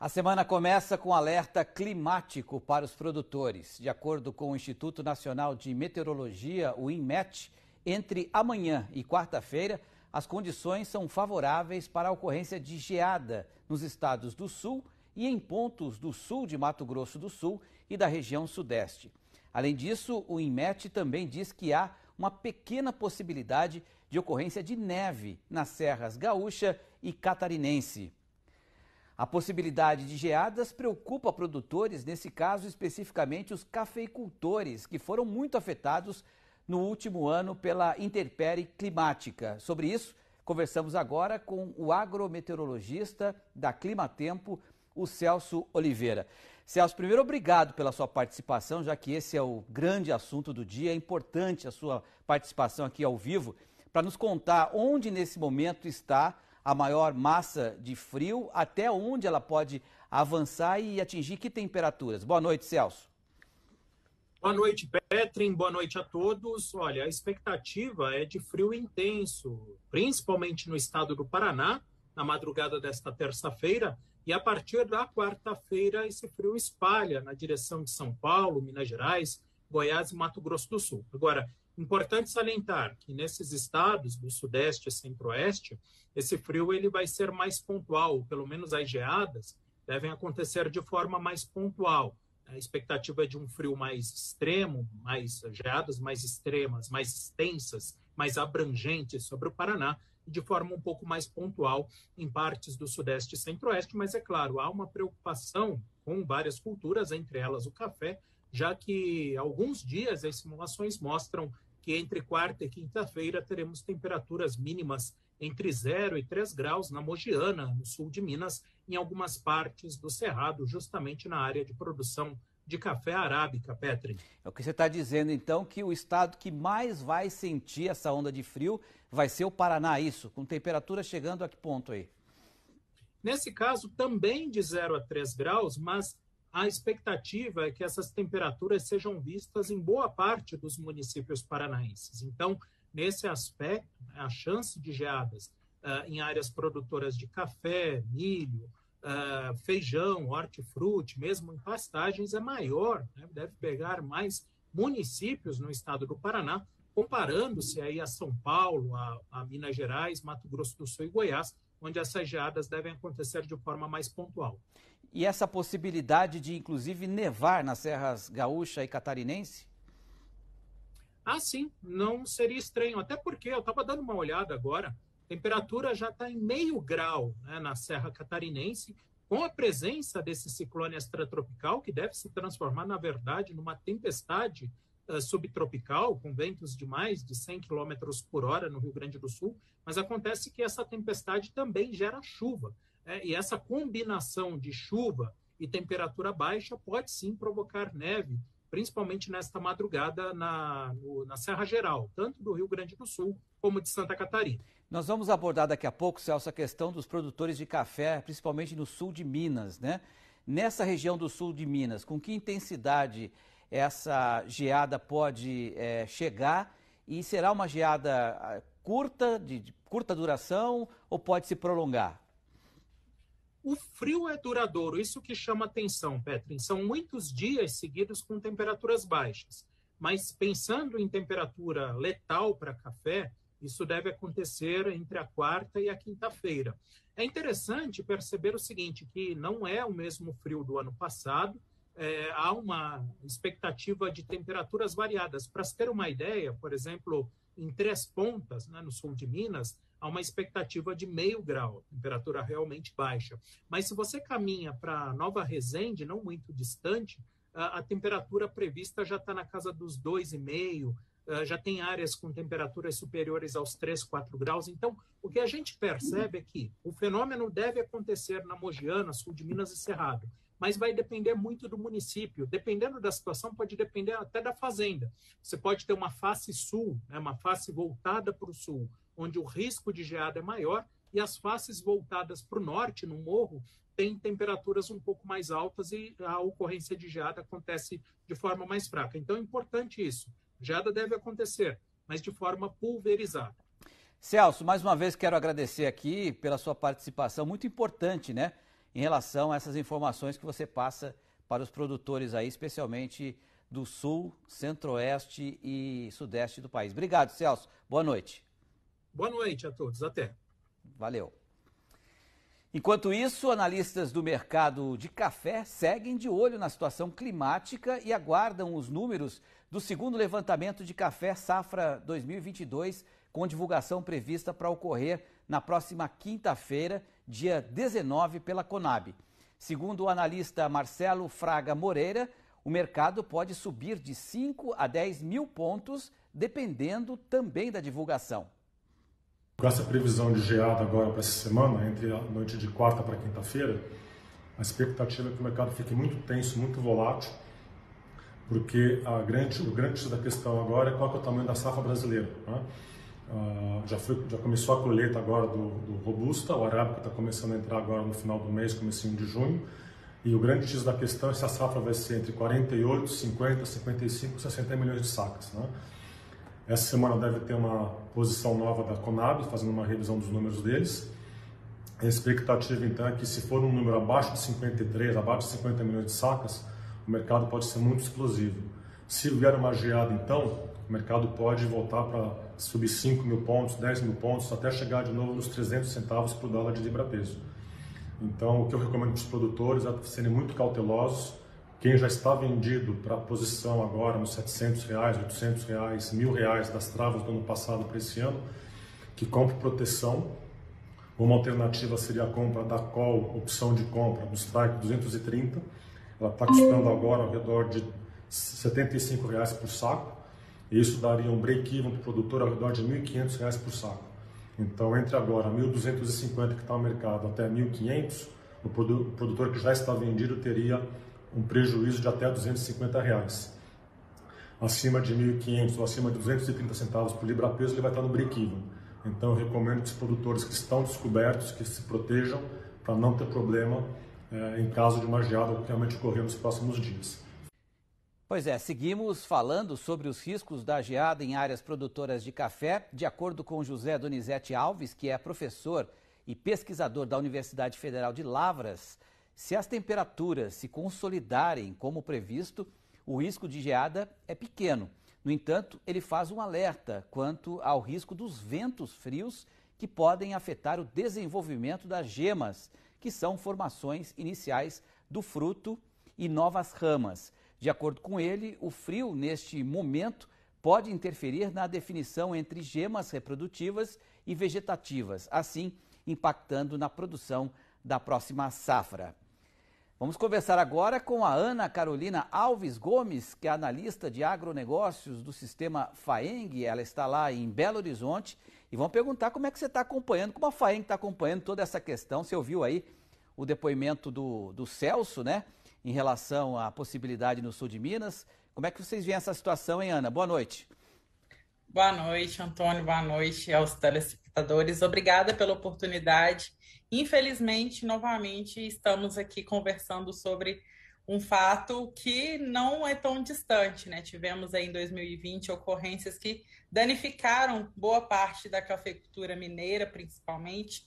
A semana começa com alerta climático para os produtores. De acordo com o Instituto Nacional de Meteorologia, o INMET, entre amanhã e quarta-feira, as condições são favoráveis para a ocorrência de geada nos estados do sul e em pontos do sul de Mato Grosso do Sul e da região sudeste. Além disso, o INMET também diz que há uma pequena possibilidade de ocorrência de neve nas serras gaúcha e catarinense. A possibilidade de geadas preocupa produtores, nesse caso especificamente os cafeicultores, que foram muito afetados no último ano pela intempérie climática. Sobre isso, conversamos agora com o agrometeorologista da Climatempo, o Celso Oliveira. Celso, primeiro, obrigado pela sua participação, já que esse é o grande assunto do dia. É importante a sua participação aqui ao vivo para nos contar onde nesse momento está a maior massa de frio, até onde ela pode avançar e atingir que temperaturas? Boa noite, Celso. Boa noite, Petrin. Boa noite a todos. Olha, a expectativa é de frio intenso, principalmente no estado do Paraná, na madrugada desta terça-feira, e a partir da quarta-feira esse frio espalha na direção de São Paulo, Minas Gerais, Goiás e Mato Grosso do Sul. Agora, Importante salientar que nesses estados do sudeste e centro-oeste, esse frio ele vai ser mais pontual, pelo menos as geadas devem acontecer de forma mais pontual. A expectativa é de um frio mais extremo, mais geadas mais extremas, mais extensas, mais abrangentes sobre o Paraná, de forma um pouco mais pontual em partes do sudeste e centro-oeste, mas é claro, há uma preocupação com várias culturas, entre elas o café, já que alguns dias as simulações mostram que entre quarta e quinta-feira teremos temperaturas mínimas entre 0 e 3 graus na Mogiana, no sul de Minas, em algumas partes do Cerrado, justamente na área de produção de café arábica, Petri. É o que você está dizendo, então, que o estado que mais vai sentir essa onda de frio vai ser o Paraná, isso, com temperatura chegando a que ponto aí? Nesse caso, também de 0 a 3 graus, mas a expectativa é que essas temperaturas sejam vistas em boa parte dos municípios paranaenses. Então, nesse aspecto, a chance de geadas uh, em áreas produtoras de café, milho, uh, feijão, hortifruti, mesmo em pastagens, é maior, né? deve pegar mais municípios no estado do Paraná, comparando-se aí a São Paulo, a, a Minas Gerais, Mato Grosso do Sul e Goiás, onde essas geadas devem acontecer de forma mais pontual. E essa possibilidade de, inclusive, nevar nas serras gaúcha e catarinense? Ah, sim, não seria estranho. Até porque eu estava dando uma olhada agora, a temperatura já está em meio grau né, na Serra Catarinense, com a presença desse ciclone extratropical, que deve se transformar, na verdade, numa tempestade uh, subtropical, com ventos de mais de 100 km por hora no Rio Grande do Sul. Mas acontece que essa tempestade também gera chuva. É, e essa combinação de chuva e temperatura baixa pode sim provocar neve, principalmente nesta madrugada na, no, na Serra Geral, tanto do Rio Grande do Sul como de Santa Catarina. Nós vamos abordar daqui a pouco, Celso, a questão dos produtores de café, principalmente no sul de Minas, né? Nessa região do sul de Minas, com que intensidade essa geada pode é, chegar e será uma geada ah, curta, de, de curta duração ou pode se prolongar? O frio é duradouro, isso que chama atenção, Petrin. São muitos dias seguidos com temperaturas baixas. Mas pensando em temperatura letal para café, isso deve acontecer entre a quarta e a quinta-feira. É interessante perceber o seguinte, que não é o mesmo frio do ano passado, é, há uma expectativa de temperaturas variadas. Para se ter uma ideia, por exemplo, em Três Pontas, né, no sul de Minas, há uma expectativa de meio grau, temperatura realmente baixa. Mas se você caminha para Nova Resende, não muito distante, a, a temperatura prevista já está na casa dos 2,5, já tem áreas com temperaturas superiores aos 3, 4 graus. Então, o que a gente percebe é que o fenômeno deve acontecer na Mogiana, sul de Minas e Cerrado, mas vai depender muito do município. Dependendo da situação, pode depender até da fazenda. Você pode ter uma face sul, né, uma face voltada para o sul, onde o risco de geada é maior, e as faces voltadas para o norte, no morro, têm temperaturas um pouco mais altas e a ocorrência de geada acontece de forma mais fraca. Então é importante isso. Geada deve acontecer, mas de forma pulverizada. Celso, mais uma vez quero agradecer aqui pela sua participação, muito importante, né? em relação a essas informações que você passa para os produtores aí, especialmente do sul, centro-oeste e sudeste do país. Obrigado, Celso. Boa noite. Boa noite a todos. Até. Valeu. Enquanto isso, analistas do mercado de café seguem de olho na situação climática e aguardam os números do segundo levantamento de café safra 2022, com divulgação prevista para ocorrer na próxima quinta-feira, dia 19, pela Conab. Segundo o analista Marcelo Fraga Moreira, o mercado pode subir de 5 a 10 mil pontos, dependendo também da divulgação. Com essa previsão de geada agora para essa semana, entre a noite de quarta para quinta-feira, a expectativa é que o mercado fique muito tenso, muito volátil, porque grande, o grande da questão agora é qual é o tamanho da safra brasileira. Né? Uh, já, foi, já começou a colheita agora do, do Robusta, o Arábica está começando a entrar agora no final do mês, comecinho de junho, e o grande X da questão é se a safra vai ser entre 48, 50, 55, 60 milhões de sacas. Né? Essa semana deve ter uma posição nova da Conab, fazendo uma revisão dos números deles. A expectativa então é que se for um número abaixo de 53, abaixo de 50 milhões de sacas, o mercado pode ser muito explosivo. Se vier uma geada então, o mercado pode voltar para subir 5 mil pontos, 10 mil pontos, até chegar de novo nos 300 centavos por dólar de libra peso. Então, o que eu recomendo para os produtores é serem muito cautelosos, quem já está vendido para a posição agora nos 700 reais, 800 reais, mil reais das travas do ano passado para esse ano, que compre proteção. Uma alternativa seria a compra da call, opção de compra do strike 230. Ela está custando agora ao redor de 75 reais por saco. Isso daria um break-even para o produtor ao redor de 1.500 reais por saco. Então, entre agora 1.250 que está no mercado até 1.500, o produtor que já está vendido teria um prejuízo de até 250 reais. Acima de 1.500 ou acima de 230 centavos por libra peso, ele vai estar no break-even. Então, eu recomendo que os produtores que estão descobertos, que se protejam para não ter problema é, em caso de uma geada que realmente ocorrer nos próximos dias. Pois é, seguimos falando sobre os riscos da geada em áreas produtoras de café. De acordo com José Donizete Alves, que é professor e pesquisador da Universidade Federal de Lavras, se as temperaturas se consolidarem como previsto, o risco de geada é pequeno. No entanto, ele faz um alerta quanto ao risco dos ventos frios que podem afetar o desenvolvimento das gemas, que são formações iniciais do fruto e novas ramas. De acordo com ele, o frio neste momento pode interferir na definição entre gemas reprodutivas e vegetativas, assim impactando na produção da próxima safra. Vamos conversar agora com a Ana Carolina Alves Gomes, que é analista de agronegócios do sistema FAENG. Ela está lá em Belo Horizonte. E vamos perguntar como é que você está acompanhando, como a FAENG está acompanhando toda essa questão. Você ouviu aí o depoimento do, do Celso, né? Em relação à possibilidade no sul de Minas. Como é que vocês veem essa situação, hein, Ana? Boa noite. Boa noite, Antônio. Boa noite aos telespectadores. Obrigada pela oportunidade Infelizmente, novamente, estamos aqui conversando sobre um fato que não é tão distante, né? Tivemos aí em 2020 ocorrências que danificaram boa parte da cafeicultura mineira, principalmente.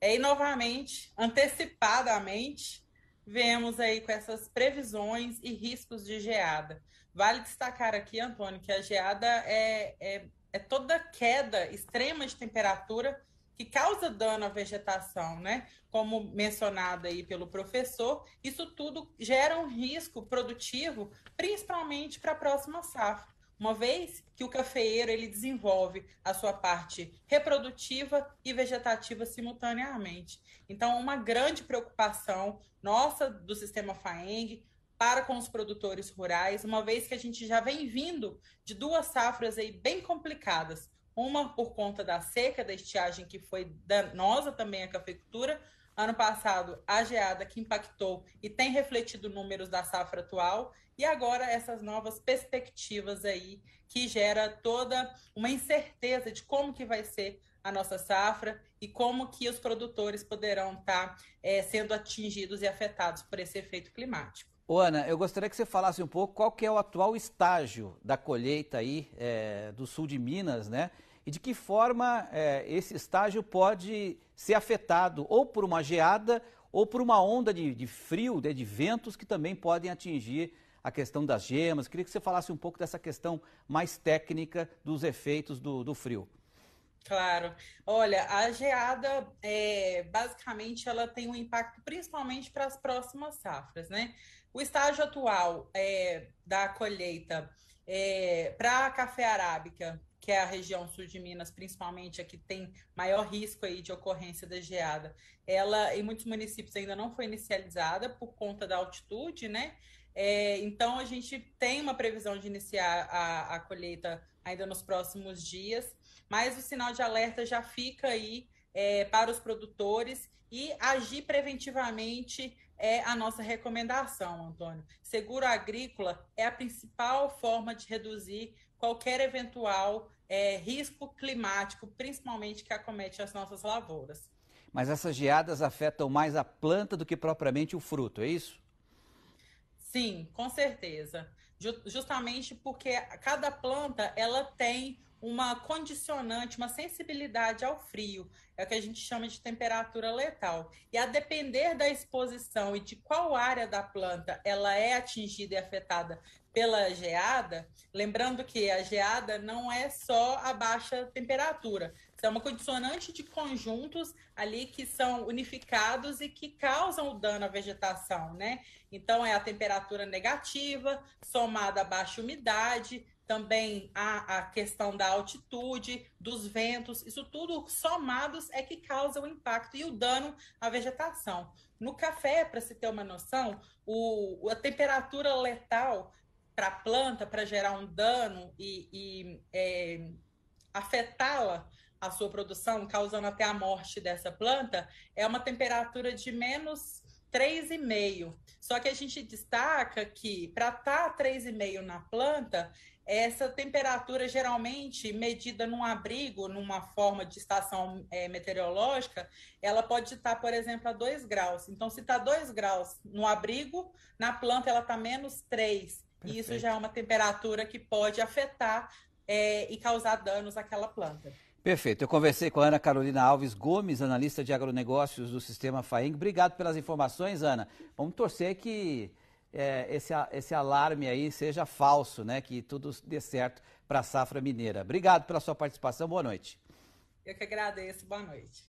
E novamente, antecipadamente, vemos aí com essas previsões e riscos de geada. Vale destacar aqui, Antônio, que a geada é, é, é toda queda extrema de temperatura que causa dano à vegetação, né? Como mencionado aí pelo professor, isso tudo gera um risco produtivo, principalmente para a próxima safra. Uma vez que o cafeeiro ele desenvolve a sua parte reprodutiva e vegetativa simultaneamente. Então, uma grande preocupação nossa do sistema FAENG para com os produtores rurais, uma vez que a gente já vem vindo de duas safras aí bem complicadas, uma por conta da seca, da estiagem que foi danosa também à cafeicultura. Ano passado, a geada que impactou e tem refletido números da safra atual. E agora essas novas perspectivas aí que gera toda uma incerteza de como que vai ser a nossa safra e como que os produtores poderão estar é, sendo atingidos e afetados por esse efeito climático. Ô Ana, eu gostaria que você falasse um pouco qual que é o atual estágio da colheita aí é, do sul de Minas, né? e de que forma é, esse estágio pode ser afetado ou por uma geada ou por uma onda de, de frio, de, de ventos que também podem atingir a questão das gemas. Queria que você falasse um pouco dessa questão mais técnica dos efeitos do, do frio. Claro. Olha, a geada, é, basicamente, ela tem um impacto principalmente para as próximas safras, né? O estágio atual é, da colheita é, para café arábica, que é a região sul de Minas, principalmente, a que tem maior risco aí de ocorrência da geada, ela em muitos municípios ainda não foi inicializada por conta da altitude, né? É, então a gente tem uma previsão de iniciar a, a colheita ainda nos próximos dias, mas o sinal de alerta já fica aí é, para os produtores e agir preventivamente é a nossa recomendação, Antônio. Seguro agrícola é a principal forma de reduzir qualquer eventual é, risco climático, principalmente que acomete as nossas lavouras. Mas essas geadas afetam mais a planta do que propriamente o fruto, é isso? Sim, com certeza. Justamente porque cada planta ela tem uma condicionante, uma sensibilidade ao frio, é o que a gente chama de temperatura letal. E a depender da exposição e de qual área da planta ela é atingida e afetada pela geada, lembrando que a geada não é só a baixa temperatura, é uma condicionante de conjuntos ali que são unificados e que causam o dano à vegetação, né? Então é a temperatura negativa, somada à baixa umidade, também a, a questão da altitude, dos ventos, isso tudo somados é que causa o impacto e o dano à vegetação. No café, para se ter uma noção, o, a temperatura letal para a planta, para gerar um dano e, e é, afetá-la, a sua produção, causando até a morte dessa planta, é uma temperatura de menos 3,5. Só que a gente destaca que para estar tá 3,5 na planta, essa temperatura geralmente medida num abrigo, numa forma de estação é, meteorológica, ela pode estar, por exemplo, a 2 graus. Então, se está 2 graus no abrigo, na planta ela está menos 3. E isso já é uma temperatura que pode afetar é, e causar danos àquela planta. Perfeito. Eu conversei com a Ana Carolina Alves Gomes, analista de agronegócios do Sistema FAENG. Obrigado pelas informações, Ana. Vamos torcer que é, esse, esse alarme aí seja falso, né? Que tudo dê certo para a safra mineira. Obrigado pela sua participação. Boa noite. Eu que agradeço. Boa noite.